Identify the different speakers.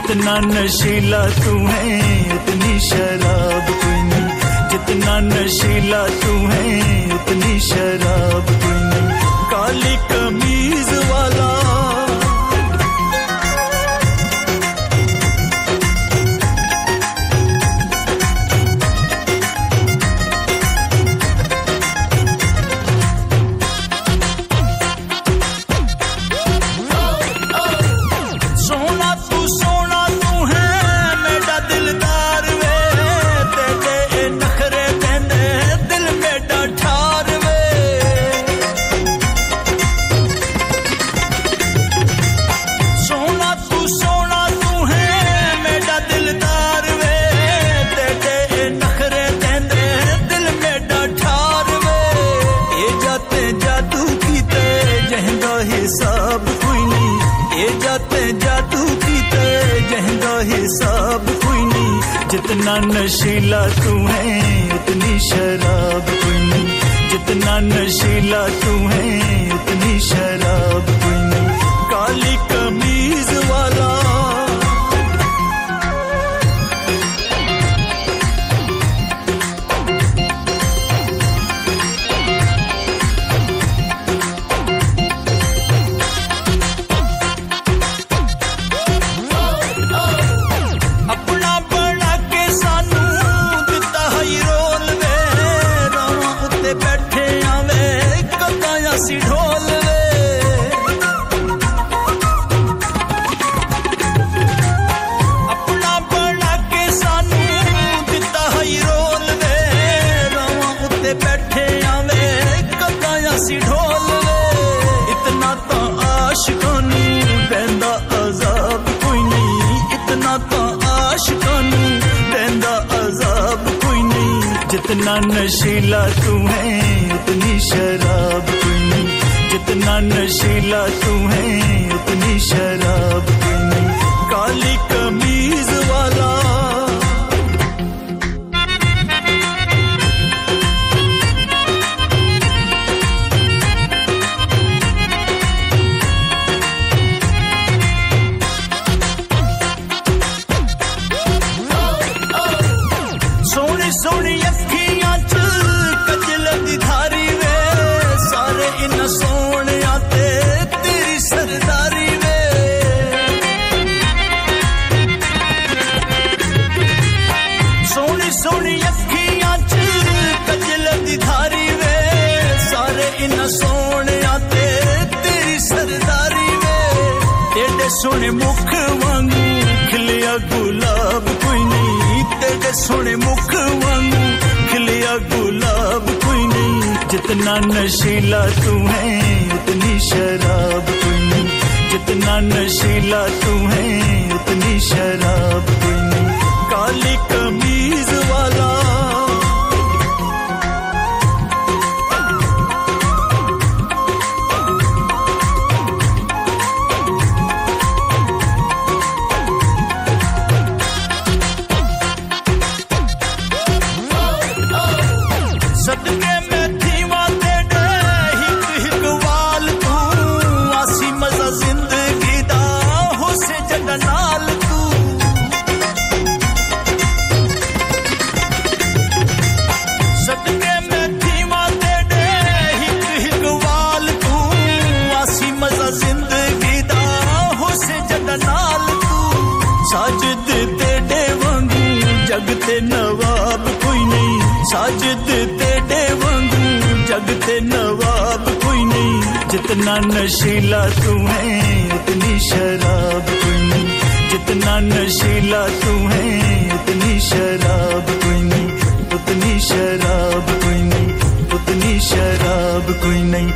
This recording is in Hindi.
Speaker 1: जितना नशीला तू है उतनी शराब पीनी। जितना नशीला तू है उतनी शराब पीनी। काली कमीज हिसाब कोई नहीं ये जाते जादू पीते जहंदा हिसाब कोई नहीं जितना नशीला तू है उतनी शराब कोई नहीं जितना नशीला तू है उतनी शराब कोई ਰਾਵਾਂ ਉੱਤੇ ਬੈਠੇ ਆਵੇ ਕਦਾਂ ਅਸੀਂ ਢੋਲ ਵੇ ਇਤਨਾ ਤਾਂ ਆਸ਼ਕਾਂ ਨੂੰ ਪੈਂਦਾ ਅਜ਼ਾਬ ਕੋਈ ਨਹੀਂ ਇਤਨਾ ਤਾਂ आशिकों देंदा अजाब कोई नहीं जितना नशीला तू है उतनी शराब कोई नहीं जितना नशीला तू है उतनी शराब कोई नहीं काली कमीज ਸੋਹਣੇ ਮੁਖ ਵਾਂਗੂ ਖਿਲਿਆ ਗੁਲਾਬ ਕੋਈ ਨਹੀਂ तेरे सोने मुख वांगू खिलिया गुलाब कोई नहीं जितना नशीला तू है उतनी शराब कोई नहीं जितना नशीला तू है उतनी शराब जग ते नवाब कोई नहीं। साजिद तेरे वांगू, जग ते नवाब कोई नहीं। जितना नशीला तू है उतनी शराब कोई नहीं। जितना नशीला तू है उतनी शराब कोई नहीं। उतनी शराब कोई नहीं, उतनी शराब कोई नहीं।